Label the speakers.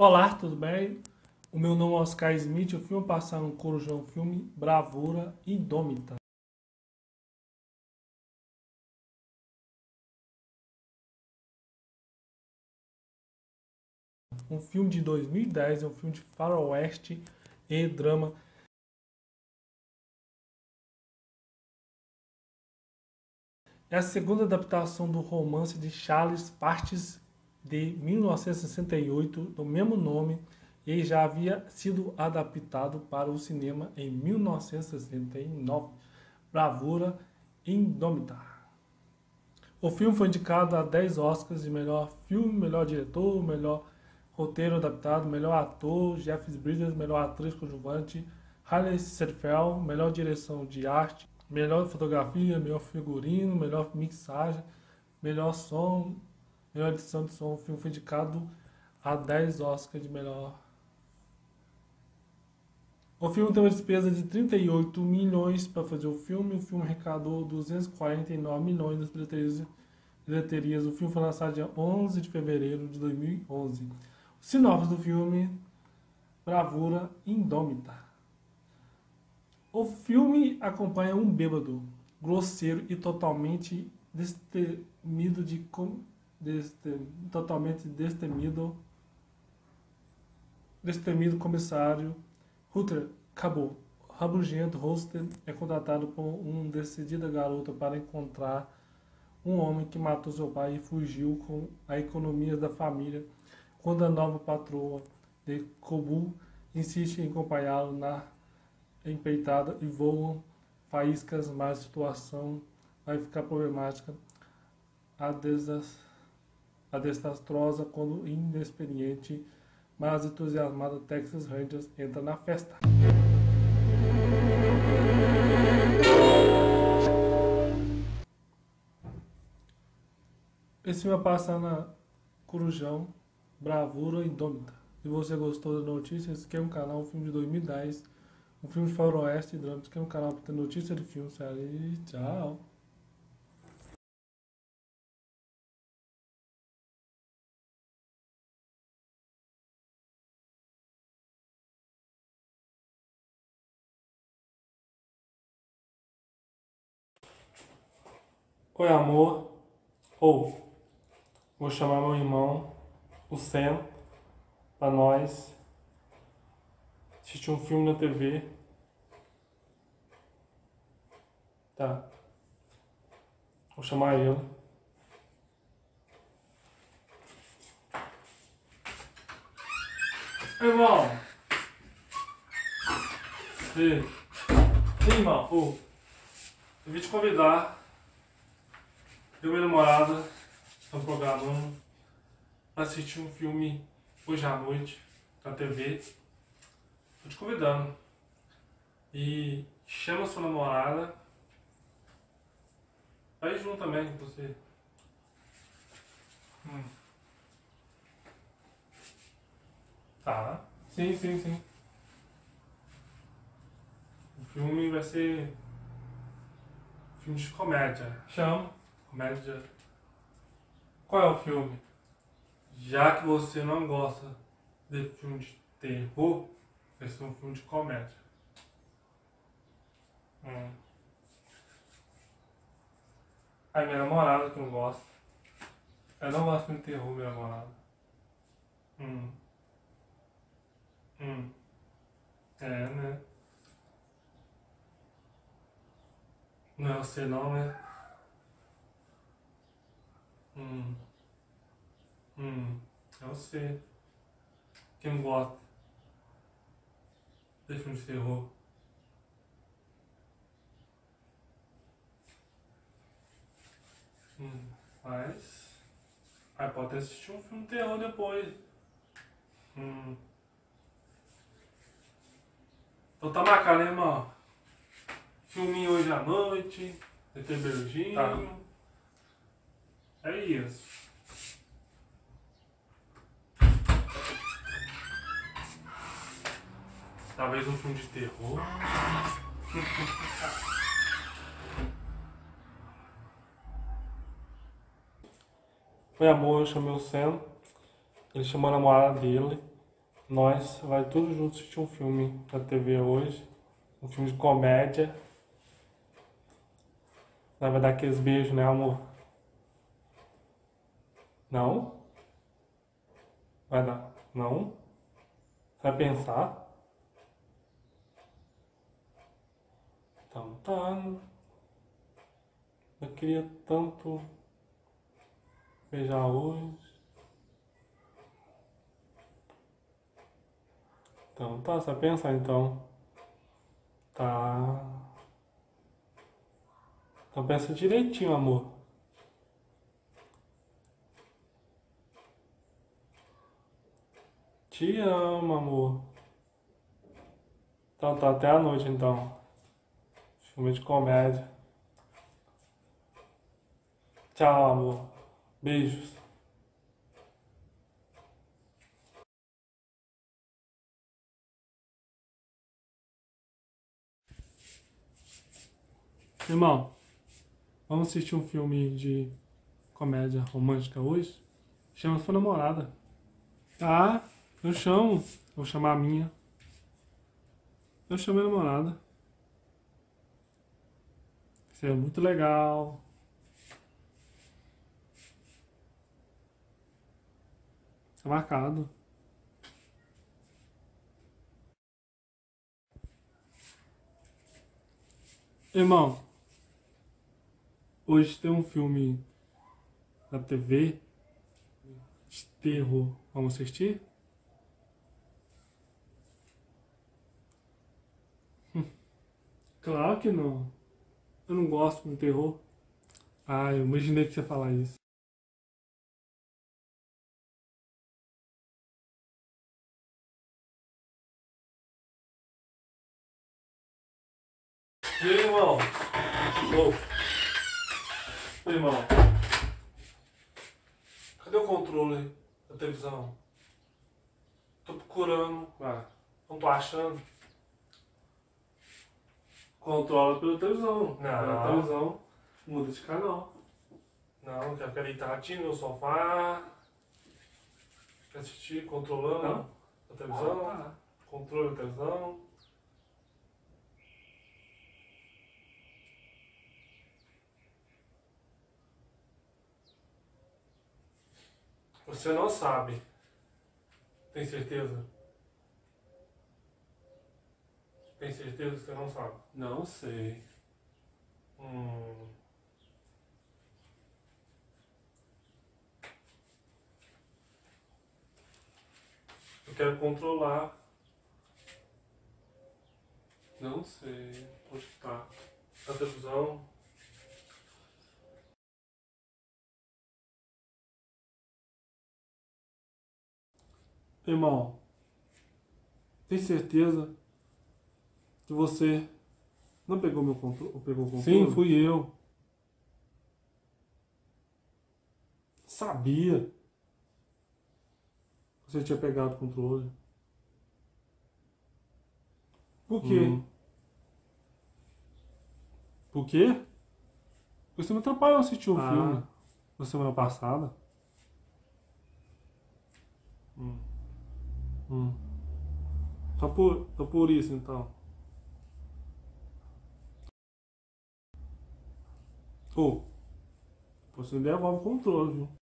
Speaker 1: Olá, tudo bem? O meu nome é Oscar Smith, o filme passar no Corujão Filme Bravura Indômita. Um filme de 2010, é um filme de faroeste e drama. É a segunda adaptação do romance de Charles Partes de 1968, do mesmo nome, e já havia sido adaptado para o cinema em 1969. Bravura Indômita. O filme foi indicado a 10 Oscars de melhor filme, melhor diretor, melhor roteiro adaptado, melhor ator, Jeff Bridges, melhor atriz coadjuvante, Hailey Steinfeld, melhor direção de arte, melhor fotografia, melhor figurino, melhor mixagem, melhor som, de som. O filme foi indicado a 10 Oscars de melhor. O filme tem uma despesa de 38 milhões para fazer o filme. O filme arrecadou 249 milhões nas bilheterias. O filme foi lançado dia 11 de fevereiro de 2011. O sinopse do filme: Bravura Indômita. O filme acompanha um bêbado, grosseiro e totalmente destemido de deste, totalmente destemido destemido comissário Ruther Cabo rabugento Holsten é contratado por uma decidida garota para encontrar um homem que matou seu pai e fugiu com a economia da família quando a nova patroa de Kobu insiste em acompanhá-lo na empreitada e voam faíscas, mas a situação vai ficar problemática. A, desas, a desastrosa quando inexperiente, mas entusiasmada Texas Rangers entra na festa. Esse filme passa na Corujão, Bravura Indômita. Se você gostou da notícia, esse aqui é um canal, um filme de 2010 um filme de faroeste e dramas, que é um canal para ter notícia de filme, série. Tchau. Oi, amor. Ou, vou chamar meu irmão, o Sam, para nós assistir um filme na TV. Tá. Vou chamar ele. Irmão! Sim, irmão. Oh. Eu vim te convidar. Eu e minha namorada estão programando para assistir um filme hoje à noite na TV. Tô te convidando. E chama sua namorada. Vai junto também com você. Hum. Tá. Sim, sim, sim. O filme vai ser. Filme de comédia. Chama. Comédia. Qual é o filme? Já que você não gosta de filme de terror, esse é um filme de comédia. Hum. Aí minha namorada que não gosta. Eu não gosto de terror, minha namorada. Hum. Hum. É, né? Não é você não, né? Hum. Hum. É você. Quem gosta de filme de terror. Hum, mas. Aí pode assistir um filme de terror depois. Hum. Então tá marcado, né, irmão? Filminho hoje à noite. ET Beijinho. Tá. É isso. Talvez um filme de terror. Foi amor, eu chamei o Sam. Ele chamou a namorada dele.
Speaker 2: Nós vai todos juntos assistir um filme na TV hoje. Um filme de comédia. Vai dar aqueles beijos, né, amor? Não? Vai dar? Não? Vai pensar? Então tá. Eu queria tanto beijar hoje. Então tá, vai pensar então. Tá. Então pensa direitinho, amor. Te amo, amor. Então tá, até a noite então. Filme de comédia. Tchau, amor. Beijos. Irmão, vamos assistir um filme de comédia romântica hoje? Chama sua namorada. Tá, eu chamo. Vou chamar a minha. Eu chamo a namorada. Isso é muito legal. Tá marcado. Irmão, Hoje tem um filme na TV de terror. Vamos assistir? Claro que não. Eu não gosto de terror. Ah, eu imaginei que você ia falar isso. E aí, irmão? Oh irmão. Cadê o controle da televisão? Tô procurando. Ah, não tô achando. Controla pela televisão. Não. Pela televisão. Muda de canal. Não, quero ficar deitadinho no sofá. Quer assistir controlando não. a televisão. Ah, tá. Controle da televisão. Você não sabe. Tem certeza? Tem certeza que você não sabe? Não sei. Hum. Eu quero controlar. Não sei. Onde está? A televisão. Irmão, tem certeza que você não pegou meu controle? Pegou o controle? Sim, fui eu. Sabia. Você tinha pegado o controle. Por quê? Hum. Por quê? Você me atrapalhou assistir o ah. filme na semana passada. Hum. Hum. Só por, só por isso então. Ô, oh, você devolve o controle, viu?